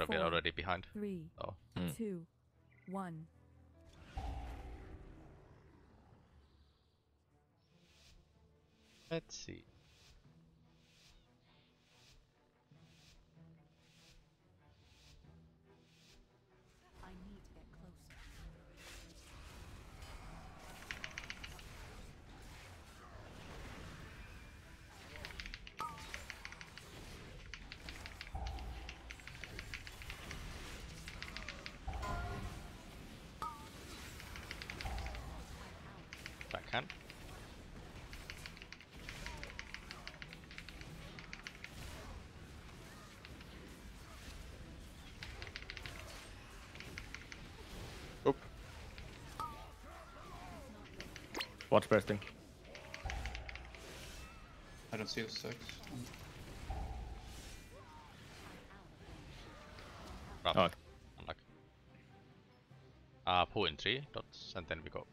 But we're Four. already behind. Three, Oh. Hmm. two, one. Let's see. Watch bursting. I don't see the six. Rough. Oh, Unlucky. Uh, pull in three dots and then we go.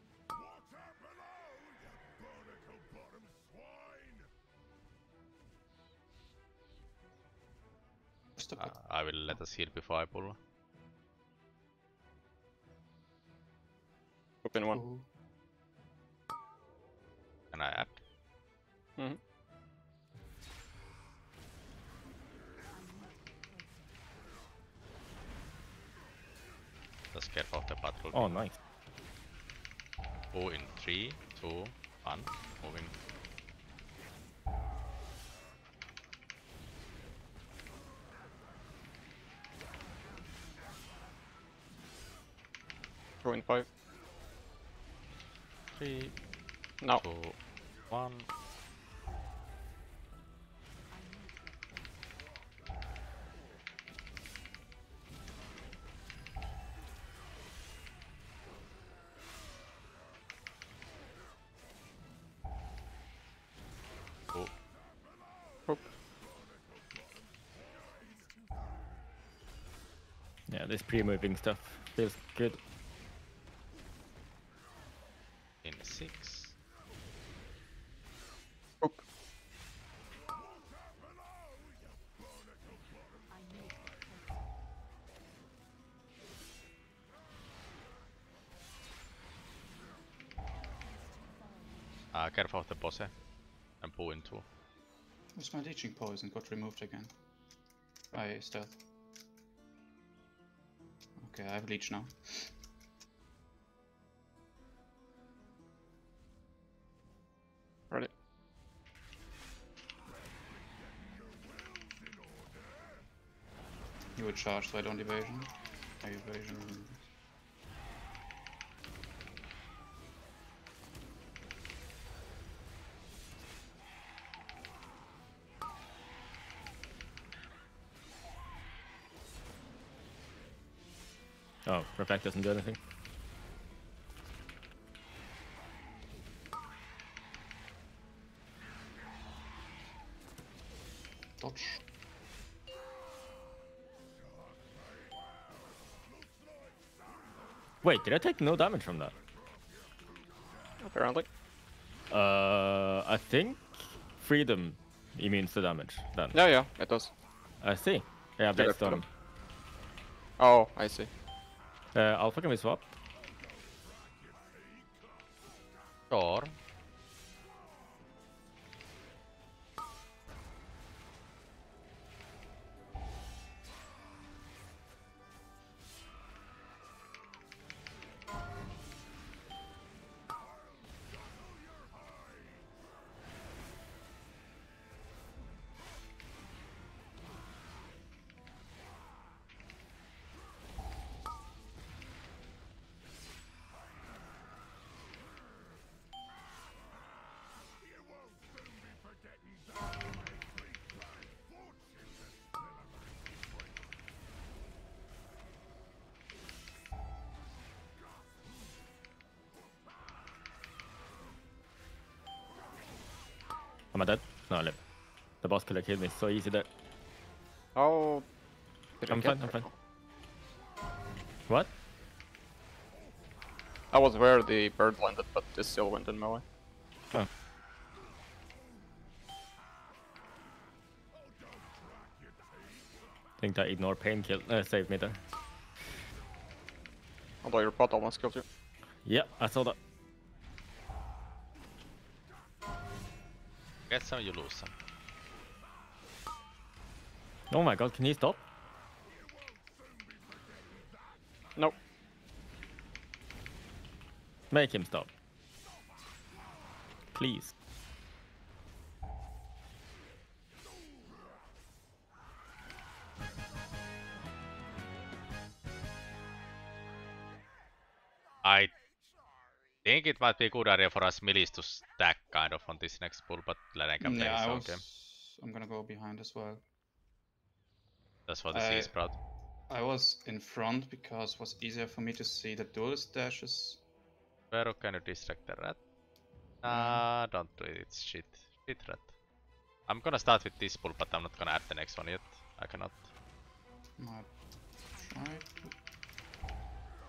Uh. I will let us heal before I pull. open one. Ooh. Can I add? Mhm. Just careful of the patrol. Oh, nice. Pull in three, two, one. Moving. Throw in five. Three, No. two, one. Oh, Oop. Yeah, this pre-moving stuff feels good. Uh, careful of the boss eh? and pull in two. Where's my leeching poison? Got removed again. I stealth. Okay, I have leech now. Ready. You would charge, so I don't evasion. I evasion. Oh, doesn't do anything. Dodge. Wait, did I take no damage from that? apparently. Uh, I think freedom immunes the damage then. Yeah, yeah, it does. I see. Yeah, based on. Oh, I see. Uh, Alpha can we swap? Sure. Am I dead? No, I live. The boss killer killed me so easy there. Oh, I'm fine, I'm fine. What? I was where the bird landed, but this still went in my way. Oh. think that ignore pain kill uh, saved me there. Although your bot almost killed you. Yeah, I saw that. Get some, you lose some. Oh my god, can he stop? Nope. Make him stop. Please. Think it might be a good idea for us Millis to stack kind of on this next pull, but Lenen can play yeah, his I was. game. I'm gonna go behind as well. That's for the I- Sea Spout. I was in front because it was easier for me to see the duelist dashes. Vero, can you distract the rat? Nah, mm. don't do it, it's shit. Shit rat. I'm gonna start with this pull, but I'm not gonna add the next one yet. I cannot. To.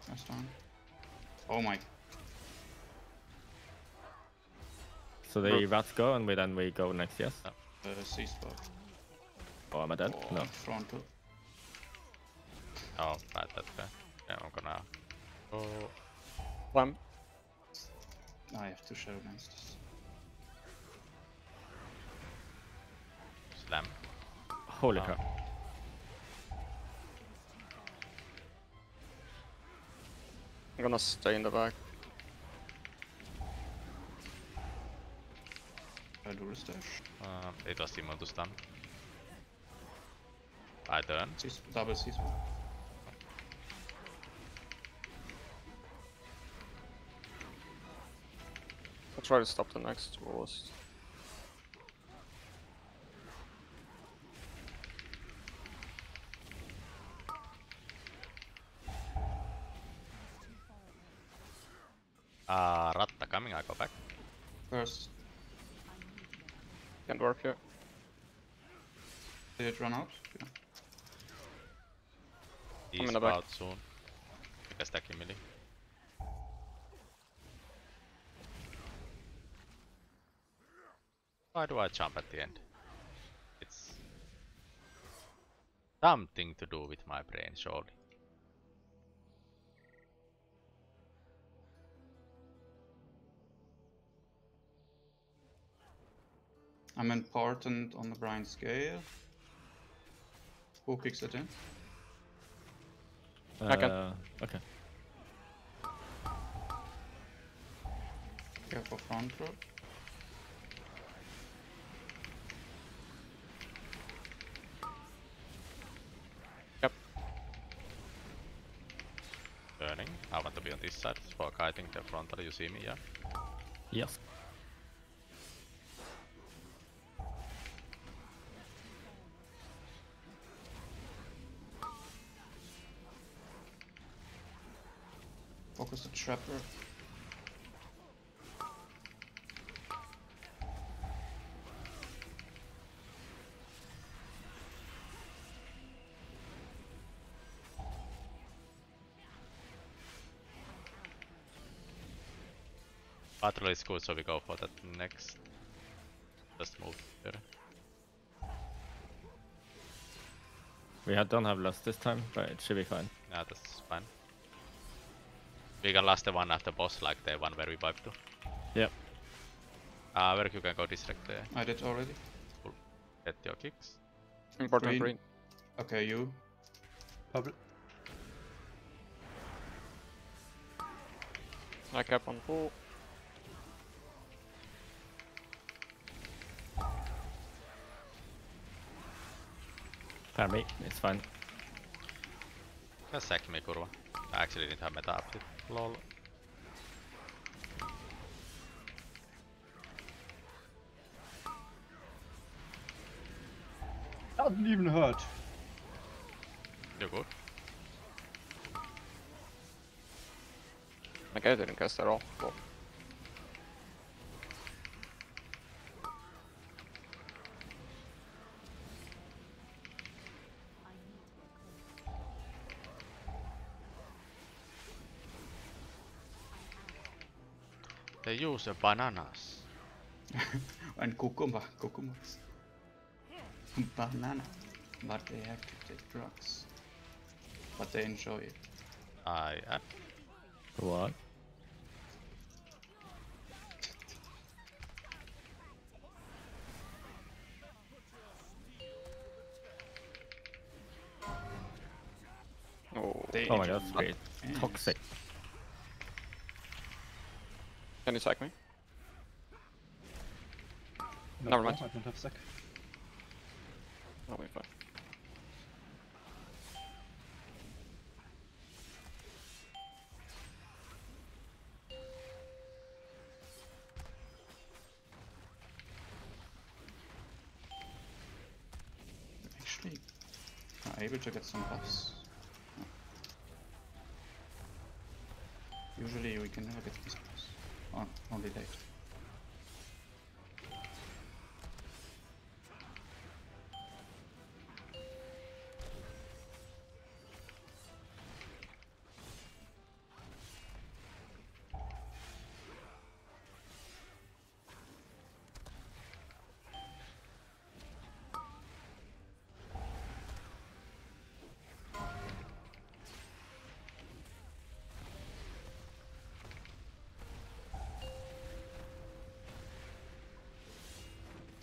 That's fine. Oh my. So the rats go and we then we go next, yes? Uh, Sea Spout. Oh, am I dead? Oh, No. frontal. Oh, bad that guy. Yeah, I'm gonna. Oh, Climb. I have to shadow dance this. slam. Holy Oh. crap. I'm gonna stay in the back. I do this dash. Um, it was immune to stun. I turn. C double C spot. I'll try to stop the next duelist. Uh, Ratta coming, I go back. First, Can't work here. did it run out? Yeah. He's in the back. out soon. I can stack him melee. Why do I jump at the end? It's something to do with my brain, surely. I'm important on the Brian scale. Who kicks it in? I can. Uh, okay. Careful front row. Yep. Turning. I want to be on this side for kiting the frontal. You see me, yeah? Yes. Trapper. Battle is good, so we go for that next. Just move here. We don't have lust this time, but it should be fine. Yeah, that's fine. We can last the one after boss, like the one where we wiped to. Yep. Uh, where you can go distract there. I did already. Get your kicks. Important Green. green. Okay, you. Public. I cap on full. Fair me, it's fine. Just sack me, kurva. I actually didn't have meta up it. Lol. Doesn't even hurt. You're good. Okay, I didn't cast at all. Well, They use the bananas. and cucumber. Cucumbers. Banana. But they have to take drugs. But they enjoy it. I uh, What? Oh, They Oh my enjoy god, that's great. Toxic. Can you sack me? No, Never mind. I don't have sec. I'll be fine. Actually, able to get some buffs. Usually we can never get these buffs. Oh, only late.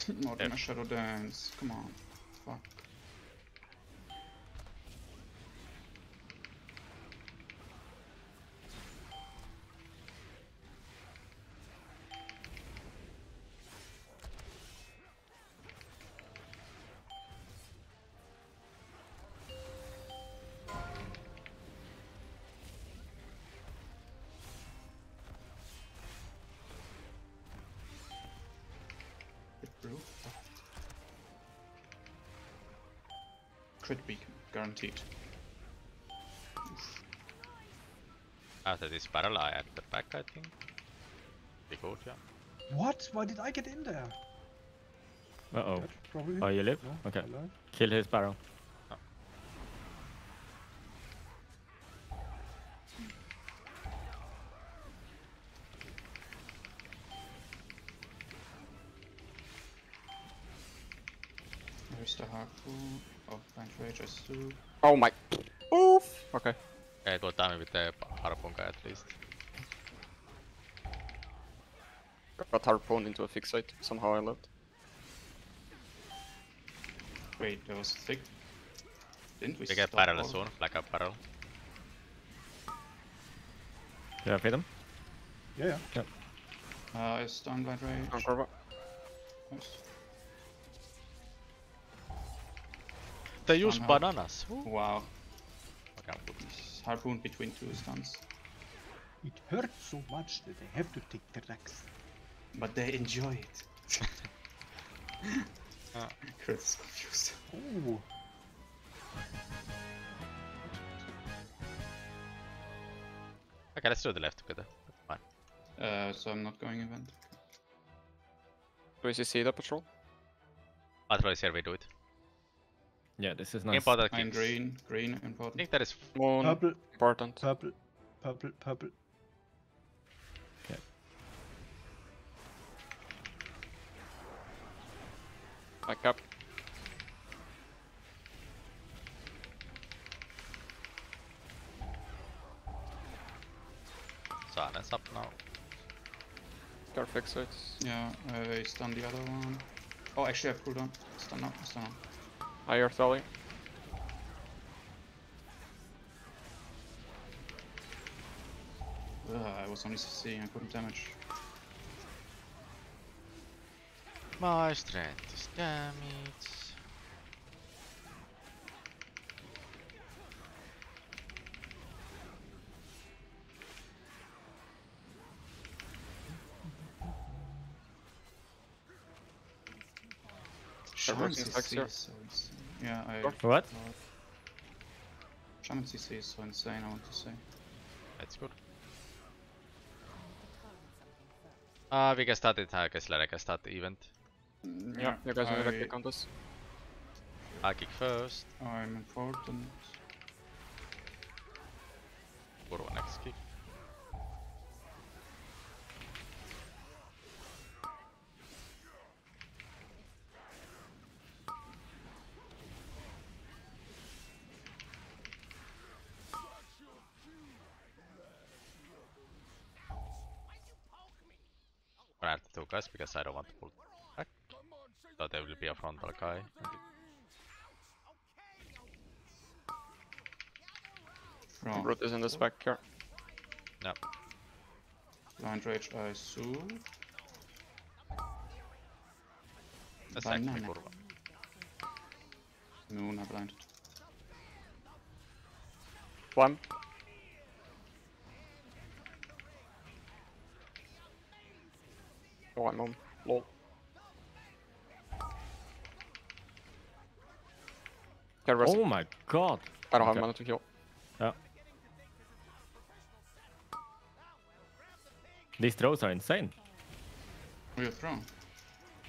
Not in a shadow dance. Come on. Fuck. Guaranteed. after this barrel I add the back I think. Be good, yeah. What? Why did I get in there? Uh oh. That. Oh, you live? No, Okay. I. Kill his barrel. Oh, blind rage, I still. Oh my. Oof. Okay. Yeah, it will time with the harpoon guy at least. Got harpooned into a fixate. Somehow I lived. Wait, there was thick. Didn't we We get stop barrel all- soon, blackout barrel. Do you freedom? Yeah, yeah. Uh, I stunned blind rage. On Corva. Nice. They use Somehow. bananas. Ooh. Wow. Okay, I'm good. Harpoon between two stuns. It hurts so much that they have to take the drugs. But they enjoy it. Ah. Chris is confused. Oh. Okay, let's do the left together. Fine. Uh, so I'm not going event. Do we see the patrol? Otherwise here we do it. Yeah, this is nice. Important I'm kicks. green, green I think that is Moon. Purple, Important. purple, purple, purple. Back up. silence up now. Got fixates. Yeah, uh, I stun the other one. Oh, actually I have cooldown. Stun up, stun up. Higher Thali. Ugh, I was only seeing, I couldn't damage. My strength is damage. Shaman CC stacks so insane. Yeah, I. What? thought- Shaman CC is so insane, I want to say. That's good. Uh, we can start it, I guess Larry can start the event. Mm, Yeah, you guys need I, to kick on this. I kick first, I'm important. Kurva next kick. Guys because I don't want to pull back. So there will be a frontal guy. Wrong. Root is in the spec here. No. Blind Rage I soothe. That's actually Banana. kurva. Moon I blinded. One. Oh, I'm on. Lol. Can rest. Oh my god. I don't have okay. mana to heal. Yeah. These throws are insane. Are you throwing?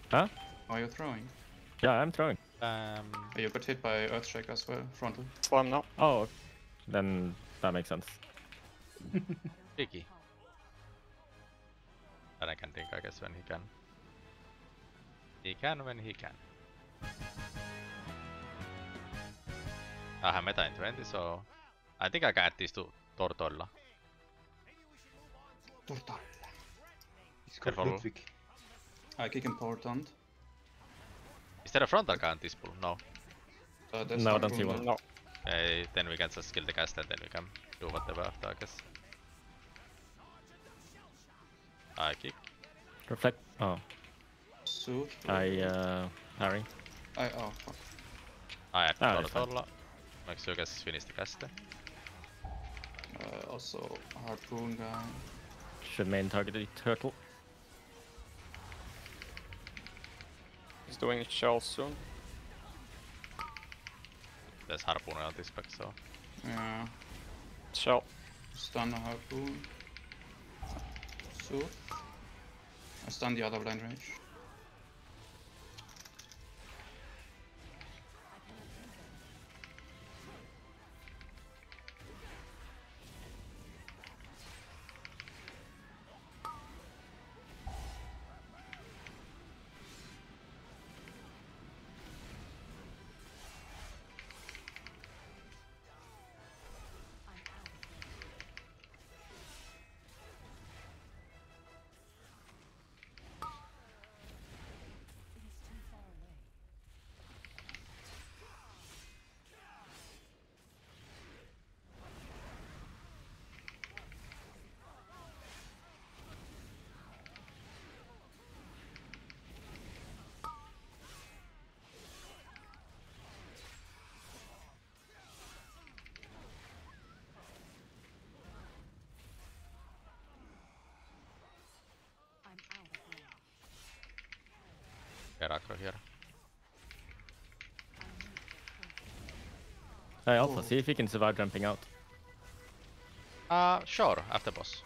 Huh? Are you throwing? Yeah, I'm throwing. Um, you got hit by Earthshake as well, frontal. Slam now. Oh, then that makes sense. Piggy. I can think, I guess, when he can. He can when he can. I have meta in 20, so I think I can add these to Tortolla. Tortalla. He's got Careful. Ludwig. I kick important. Is there a frontal guy on this pool? No. Uh, that's No, I not don't see one. No. Eh, then we can just kill the cast and then we can do whatever after, I guess. I kick. Reflect. Oh, Soothe. I uh, Harry. I oh fuck. I add Ah, that's fine. Tortolla. Make sure you guys finish the cast. Uh, also harpoon guy. Should main target the turtle. He's doing a shell soon. There's Harpoon on this back, so. Yeah. Shell. Stun a harpoon. Soothe. I the other blind rage. Get aggro here. Hey, Alpha, see if you can survive jumping out. Uh, sure, after boss.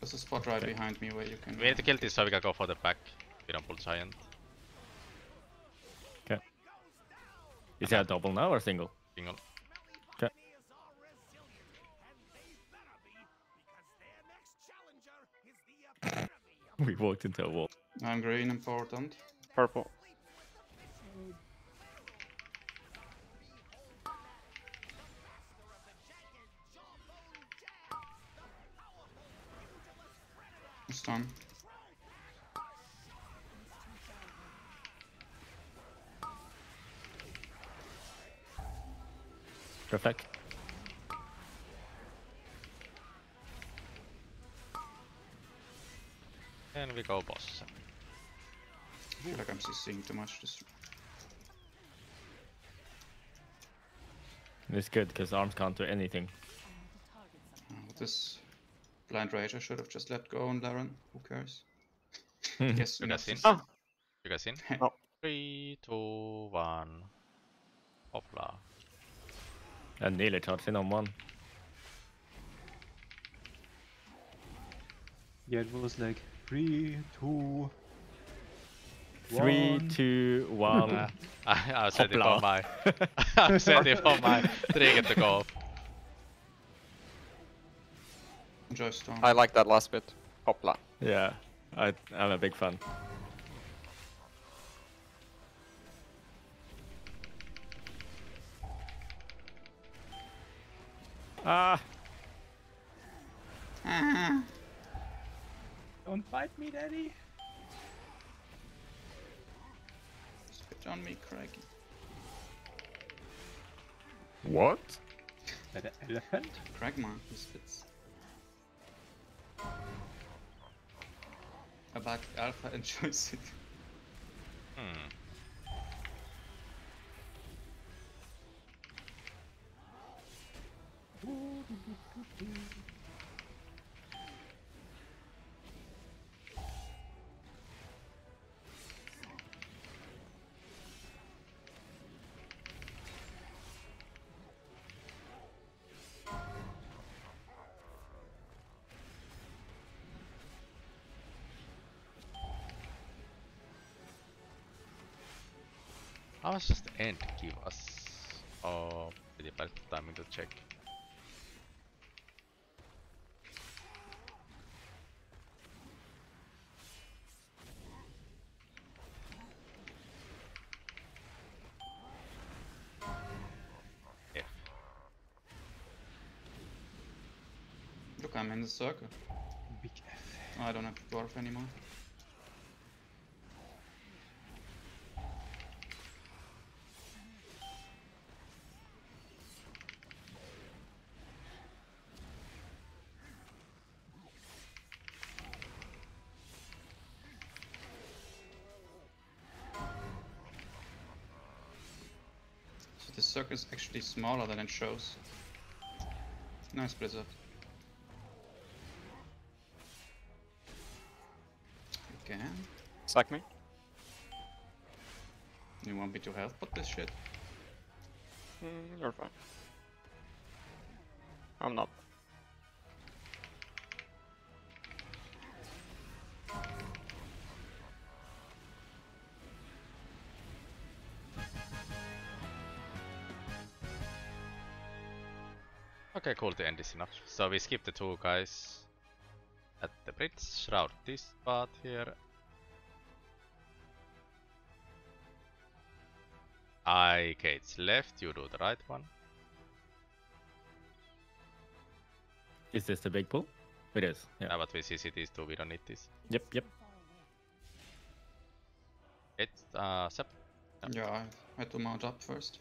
There's a spot right behind me where you can. We need to kill this so we can go for the back. We don't pull giant. Is that a double now or single? Single. Okay. we walked into a wall. I'm green important. Purple. Stun. Reflect. And we go boss. I feel like I'm CCing too much this It's good because arms can't do anything. uh, this blind rage I should have just let go on Laren. Who cares? Guess You enough guys in? is- Ah. You guys in? No. Three, two, one. Hopla. And nearly charged in on one. Yeah, it was like three, two. Three, One. two, one. Uh, I, I was ready for my. I was ready for my trigger to go off. Enjoy storm. I like that last bit. Hopla. yeah, I, I'm a big fan. Ah, Don't bite me, daddy. On me, Craigie. What? That an elephant? Cragma, he spits. About Alpha enjoys it. Hmm. How much does the end give us? Oh, pretty bad timing to check. F. Look, I'm in the circle. Big F. Oh, I don't have to dwarf anymore. The circle is actually smaller than it shows. Nice blizzard. Again? Sack me. You want me to help put this shit? Mm, you're fine. I'm not. Okay, cool, the end is enough. So we skip the two guys at the bridge, shroud this part here. I gates left, you do the right one. Is this the big pull? It is. Yeah. Yeah, but we CC these two, we don't need this. Yep. Yep. It's uh Sep. Yep. Yeah, I had to mount up first.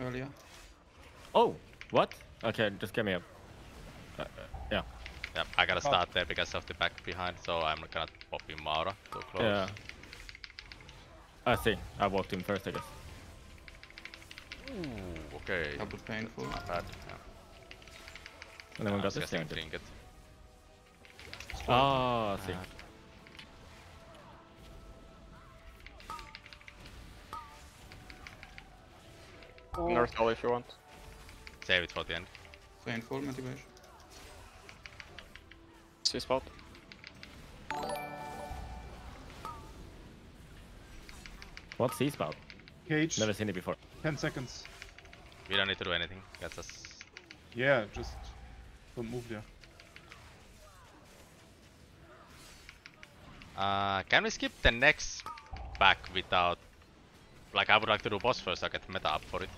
Earlier. Oh, what? Okay, just get me up. Uh, uh, yeah. Yeah, I gotta start there because of the back behind, so I'm gonna pop in Maura too close. Yeah. I see. I walked in first, I guess. Ooh, okay. Double painful. Not bad. Yeah. And then we Uh, got this disgusting thing. trinket. Ah, I see. North hall if you want. Save it for the end. Painful motivation. Sea Spout. What's Sea Spout? Cage. Never seen it before. 10 seconds. We don't need to do anything. That's us. Yeah, just don't move there. Uh, can we skip the next back without... Like, I would like to do boss first, I get meta up for it.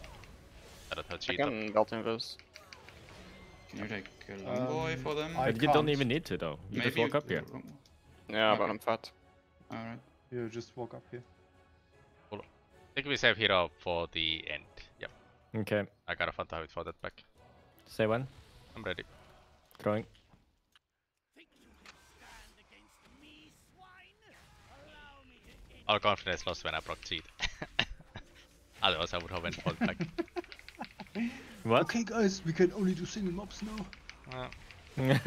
I don't have I cheat up. can belt invis. Can you take a long boy Um, for them? I But you don't can't. even need to though. You just Maybe walk up here. Yeah, but I'm fat. Alright. You just walk up here. I think we save hero for the end. Yep. Okay. I got a fun time for that back. Say when. I'm ready. Throwing. All confidence lost when I proc cheat. Otherwise I would have went for the back. What? Okay, guys, we can only do single mobs now. Uh,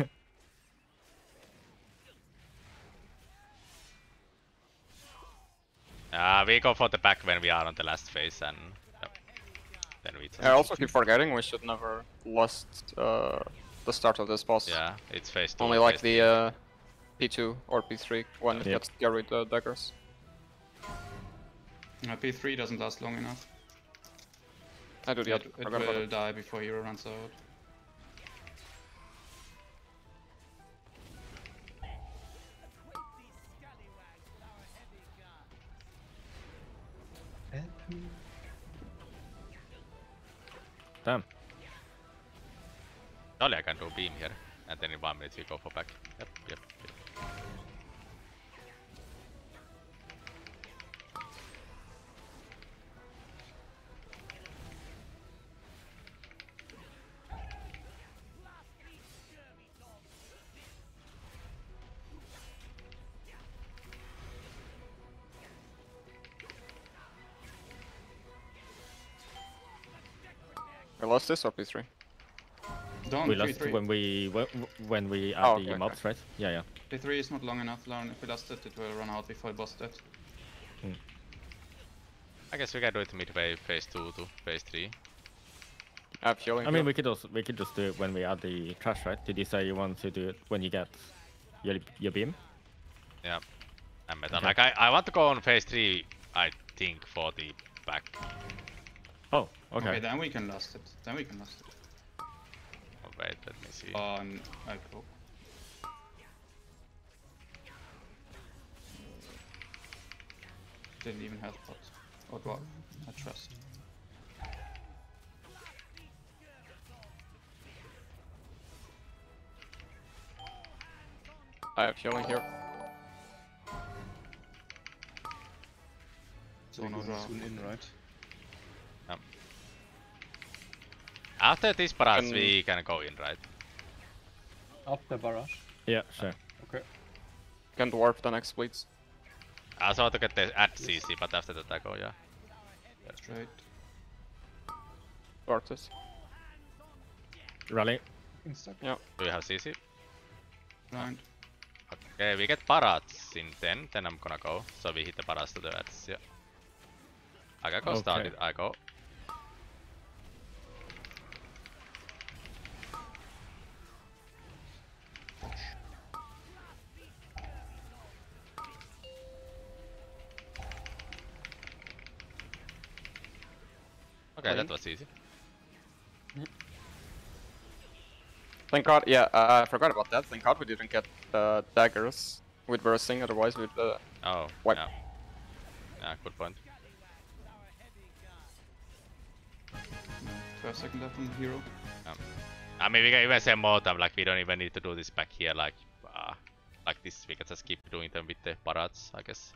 uh, we go for the back when we are on the last phase and yep. then we just Yeah, also keep forgetting we should never lost uh, the start of this boss. yeah, it's phase two. Only like the uh, P2 or P3 when it gets carried the daggers. Uh, P3 doesn't last long enough. I do the It, other. it forgot about will it. die before hero runs out. Damn. Surely I can do beam here. And then in one minute we go for back. Yep. Lost this or P3? Don't we P3. lost when we wh- when we oh, add Oh, the okay, mobs, right? Yeah, yeah. P3 is not long enough. Lauren. If we lost it, it will run out before boss dead. Hmm. I guess we can do it midway phase 2 to phase 3. I have healing. I mean, we could also we could just do it when we add the trash, right? Did you say you want to do it when you get your your beam? Yeah. And metal. Okay. Like I, I want to go on phase 3, I think, for the back. Oh, Okay. okay. then we can last it. Then we can last it. Oh, wait, let me see. On I go. Oh. Didn't even have pot. Or dwarf. I trust. I have healing here. So no you're soon in, right? After this barrage, Can- we can go in, right? After barrage. Yeah, sure. Ah, okay. Can dwarf the next bleeds. I also want to get the add CC, but after that I go, yeah. Straight. Dwarf this. Rally. Insta. Do we have CC? Blind. Okay, we get parats in 10, then I'm gonna go. So we hit the parats to the ads, yeah. I can go start Okay. it, I go. Okay, that was easy. Thank god, yeah, uh, I forgot about that. Thank god we didn't get uh, daggers with bursting, otherwise we'd uh, Oh, What? yeah. Yeah, good point. No. 12 second left on the hero. I mean, we can even say more time, like we don't even need to do this back here, like, uh, like this, we can just keep doing them with the parats, I guess.